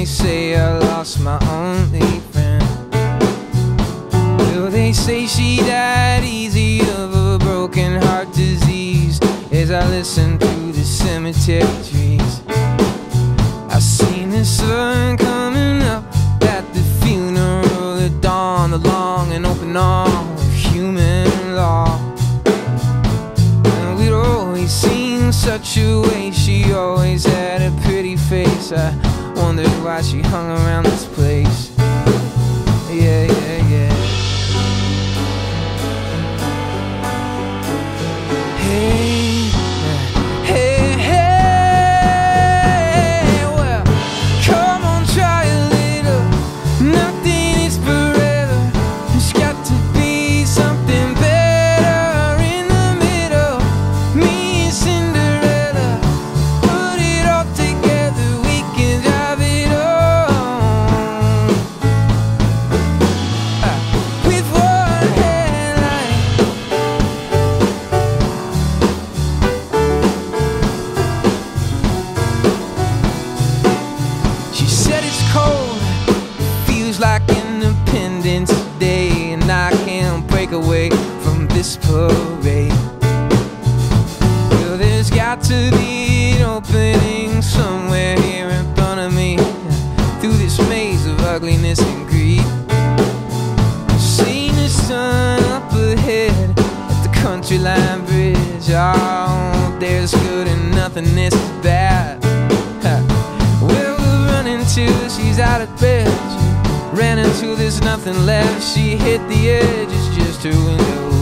they say I lost my only friend. Well, they say she died easy of a broken heart disease. As I listen to the cemetery trees, I seen the sun coming up at the funeral at dawn, the long and open arm of human law. And we'd always seen such a way. She always had a pretty face. I wondered why she hung around this place. Yeah, yeah, Independence Day, and I can't break away from this parade. Well, there's got to be an opening somewhere here in front of me, through this maze of ugliness and greed. Seen the sun up ahead at the country line bridge. Oh, there's good and nothingness is bad. Well, we're running till she's out of bed. Ran until there's nothing left. She hit the edge, it's just her window's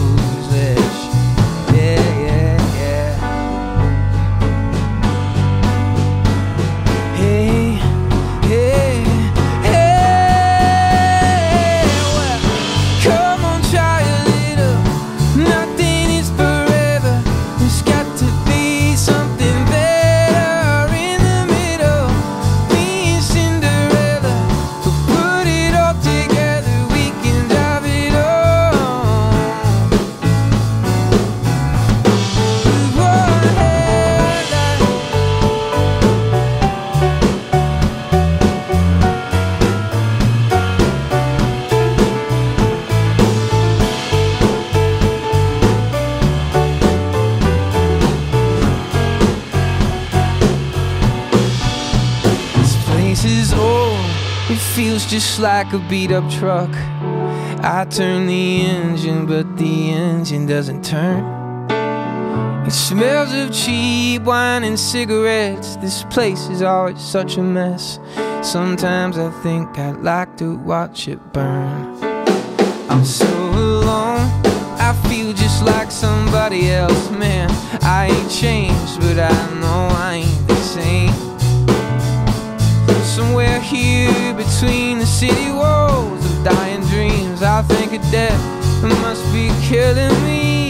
This is old, it feels just like a beat up truck. I turn the engine, but the engine doesn't turn. It smells of cheap wine and cigarettes. This place is always such a mess. Sometimes I think I'd like to watch it burn. I'm so alone, I feel just like somebody else, man. I ain't changed, but I Somewhere here between the city walls of dying dreams, I think of death it must be killing me,